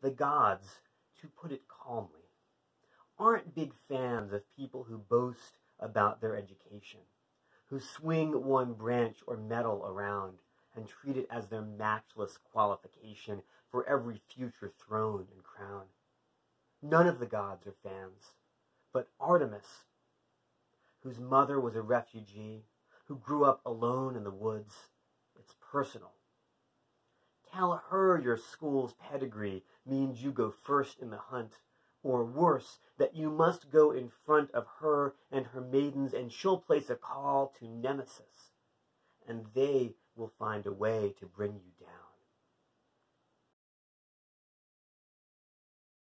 the gods, to put it calmly, aren't big fans of people who boast about their education, who swing one branch or medal around and treat it as their matchless qualification for every future throne and crown. None of the gods are fans, but Artemis, whose mother was a refugee, who grew up alone in the woods, it's personal. Tell her your school's pedigree means you go first in the hunt, or worse, that you must go in front of her and her maidens, and she'll place a call to Nemesis, and they will find a way to bring you down.